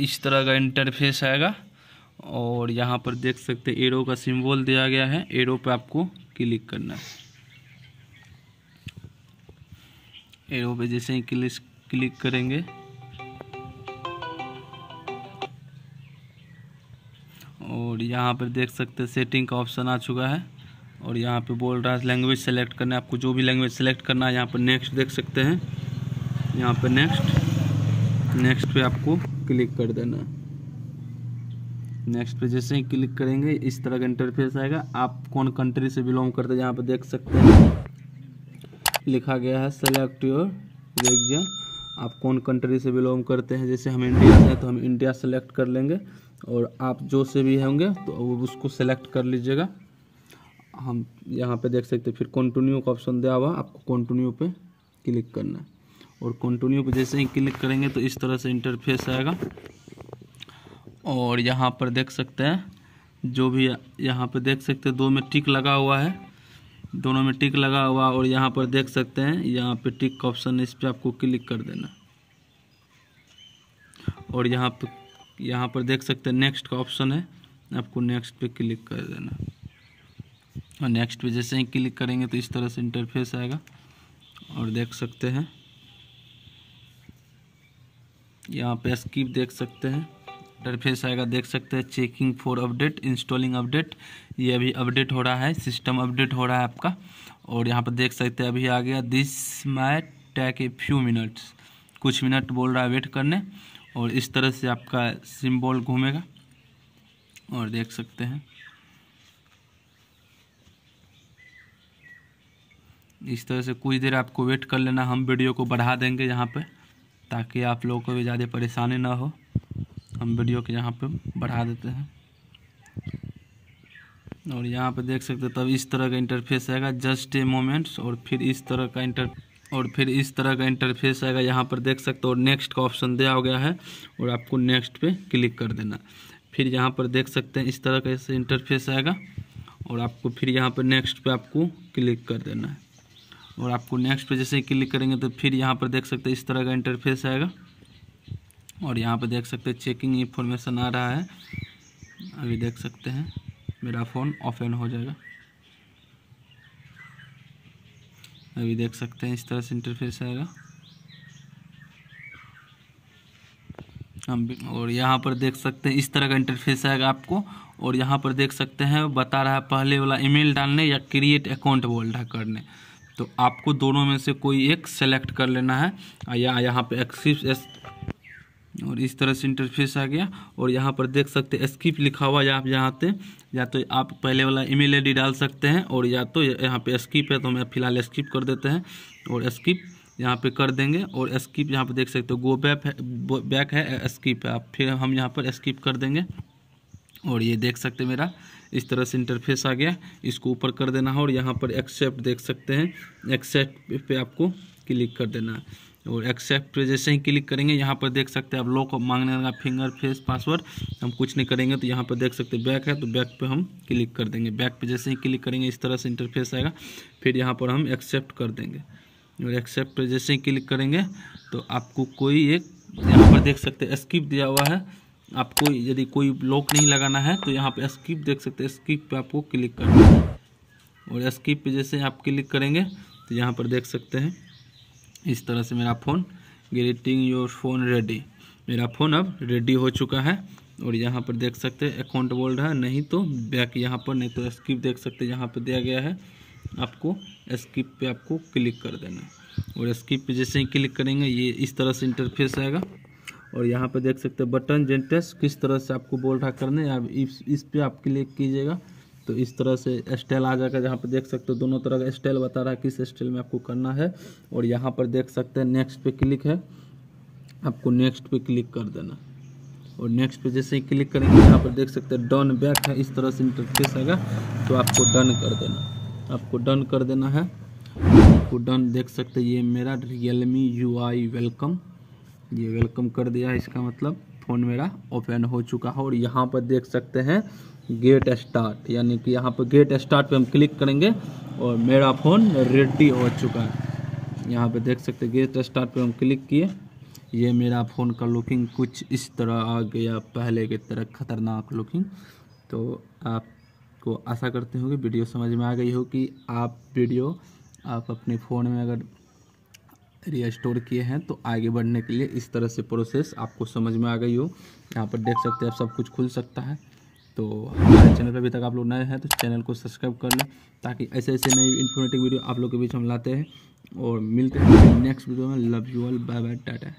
इस तरह का इंटरफेस आएगा। और यहाँ पर देख सकते हैं एरो का सिंबल दिया गया है। एरो पे आपको क्लिक करना है। एरो पे जैसे ही क्लिक क्लिक करेंगे। और यहाँ पर देख सकते हैं सेटिंग का ऑप्शन आ चुका है। और यहाँ पे बोल रहा है लैंग्वेज सेलेक्ट करना है। आपको जो भी लैंग्वेज सेलेक्ट करना है, यहाँ पर नेक्स्ट देख सकते हैं। यहाँ पर नेक्स्ट नेक्स्ट पे आपको क्लिक कर देना। नेक्स्ट पे जैसे ही क्लिक करेंगे, इस तरह का इंटरफेस आएगा। आप कौन कंट्री से बिलोंग करते हैं यहाँ पर देख सकते हैं। लिखा गया है सेलेक्ट योर रीजन आप कौन कंट्री से बिलोंग करते हैं, जैसे हम इंडिया से हैं तो हम इंडिया सेलेक्ट कर लेंगे। और आप जो से भी होंगे तो उसको सेलेक्ट कर लीजिएगा। हम यहाँ पे देख सकते हैं, फिर कंटिन्यू का ऑप्शन दिया हुआ आपको कंटिन्यू पे क्लिक करना है। और कंटिन्यू पर जैसे ही क्लिक करेंगे तो इस तरह से इंटरफेस आएगा। और यहाँ पर देख सकते हैं, जो भी यहाँ पर देख सकते हैं, दो में टिक लगा हुआ है। दोनों में टिक लगा हुआ और यहाँ पर देख सकते हैं, यहाँ पे टिक का ऑप्शन है, इस पर आपको क्लिक कर देना। और यहाँ पर यहाँ पर देख सकते हैं नेक्स्ट का ऑप्शन है, आपको नेक्स्ट पे क्लिक कर देना। और नेक्स्ट पे जैसे ही क्लिक करेंगे तो इस तरह से इंटरफेस आएगा। और देख सकते हैं यहाँ पे स्किप देख सकते हैं। इंटरफेस आएगा, देख सकते हैं। Checking for update installing update ये अभी अपडेट हो रहा है सिस्टम अपडेट हो रहा है आपका। और यहाँ पर देख सकते हैं, अभी आ गया। This may take a few minutes कुछ मिनट बोल रहा है वेट करने। और इस तरह से आपका सिम्बॉल घूमेगा। और देख सकते हैं। इस तरह से कुछ देर आपको वेट कर लेना। हम वीडियो को बढ़ा देंगे यहाँ पे। ताकि आप लोगों को भी ज़्यादा परेशानी ना हो। हम वीडियो के यहाँ पे बढ़ा देते हैं। और यहाँ पे देख सकते हैं, तब इस तरह का इंटरफेस आएगा जस्ट ए मोमेंट्स और फिर इस तरह का इंटर और फिर इस तरह का इंटरफेस आएगा, यहाँ पर देख सकते हो, और नेक्स्ट का ऑप्शन दिया हो गया है, और आपको नेक्स्ट पे क्लिक कर देना। फिर यहाँ पर देख सकते हैं, इस तरह का इंटरफेस आएगा, और आपको फिर यहाँ पर नेक्स्ट पे आपको क्लिक कर देना है। और आपको नेक्स्ट पे जैसे क्लिक करेंगे तो फिर यहाँ पर देख सकते हैं इस तरह का इंटरफेस आएगा। और यहाँ पर देख सकते हैं चेकिंग इन्फॉर्मेशन आ रहा है। अभी देख सकते हैं, मेरा फ़ोन ऑफ़ एन हो जाएगा। अभी देख सकते हैं इस तरह से इंटरफेस आएगा। हम और यहाँ पर देख सकते हैं इस तरह का इंटरफेस आएगा आपको। और यहाँ पर देख सकते हैं, बता रहा है पहले वाला ईमेल डालने या क्रिएट अकाउंट बोल रहा करने। तो आपको दोनों में से कोई एक सेलेक्ट कर लेना है। या, यहाँ पे एक्सिप एस और इस तरह से इंटरफेस आ गया। और यहाँ पर देख सकते हैं स्किप लिखा हुआ या आप यहाँ पे या तो आप पहले वाला ईमेल आईडी डाल सकते हैं, और या तो यहाँ पे स्किप है तो हम फ़िलहाल स्किप कर देते हैं, और स्किप यहाँ पे कर देंगे, और स्किप यहाँ पे देख सकते हो गो बैक है बैक है स्किप है। आप फिर हम यहाँ पर स्किप कर देंगे, और ये देख सकते मेरा इस तरह से इंटरफेस आ गया। इसको ऊपर कर देना है और यहाँ पर एक्सेप्ट देख सकते हैं। एक्सेप्ट पे आपको क्लिक कर देना है। और एक्सेप्ट पे जैसे ही क्लिक करेंगे, यहाँ पर देख सकते हैं आप लोग मांगने लगा फिंगर फेस पासवर्ड हम कुछ नहीं करेंगे तो यहाँ पर देख सकते हैं बैक है तो बैक पे हम क्लिक कर देंगे। बैक पे जैसे ही क्लिक करेंगे, इस तरह से इंटरफेस आएगा। फिर यहाँ पर हम एक्सेप्ट कर देंगे। और एक्सेप्ट पे जैसे ही क्लिक करेंगे तो आपको कोई एक, यहाँ पर देख सकते स्किप दिया हुआ है। आपको यदि कोई लॉक नहीं लगाना है तो यहाँ पे स्किप देख सकते हैं। स्किप पे आपको क्लिक करना है। और स्किप पे जैसे आप क्लिक करेंगे तो यहाँ पर देख सकते हैं। इस तरह से मेरा phone getting your phone ready मेरा फ़ोन अब रेडी हो चुका है। और यहाँ पर देख सकते हैं अकाउंट बोल रहा है, नहीं तो बैक यहाँ पर, नहीं तो स्किप देख सकते यहाँ पर दिया गया है, आपको स्किप पे आपको क्लिक कर देना। और स्किप पे जैसे ही क्लिक करेंगे, ये इस तरह से इंटरफेस आएगा। और यहाँ पे देख सकते हैं बटन जेंटेस किस तरह से आपको बोल रहा करने, आप इस इस पर आप क्लिक कीजिएगा। तो इस तरह से स्टाइल आ जाएगा, जहाँ पे देख सकते हो दोनों तरह का स्टाइल बता रहा है किस स्टाइल में आपको करना है। और यहाँ पर देख सकते हैं नेक्स्ट पे क्लिक है। आपको नेक्स्ट पे क्लिक कर देना। और नेक्स्ट पे जैसे ही क्लिक करेंगे, यहाँ पर देख सकते हैं डन बैक है, इस तरह से इंटरफेस आएगा। तो आपको डन कर देना। आपको डन कर देना है। आपको डन देख सकते हैं ये मेरा Realme U I welcome ये वेलकम कर दिया है इसका मतलब। फ़ोन मेरा ओपन हो चुका है और यहाँ पर देख सकते हैं गेट स्टार्ट यानी कि यहाँ पर गेट स्टार्ट पे हम क्लिक करेंगे और मेरा फ़ोन रेडी हो चुका है। यहाँ पे देख सकते हैं गेट स्टार्ट पे हम क्लिक किए। ये मेरा फ़ोन का लुकिंग कुछ इस तरह आ गया, पहले की तरह ख़तरनाक लुकिंग तो आपको आशा करते हो कि वीडियो समझ में आ गई हो कि आप वीडियो, आप अपने फ़ोन में अगर रीस्टोर किए हैं तो आगे बढ़ने के लिए इस तरह से प्रोसेस आपको समझ में आ गई हो। यहाँ पर देख सकते हैं सब कुछ खुल सकता है। तो हमारे चैनल पर अभी तक आप लोग नए हैं तो चैनल को सब्सक्राइब कर लें, ताकि ऐसे ऐसे नई इन्फॉर्मेटिव वीडियो आप लोग के बीच हम लाते हैं और मिलते हैं नेक्स्ट वीडियो में। Love you all bye bye Tata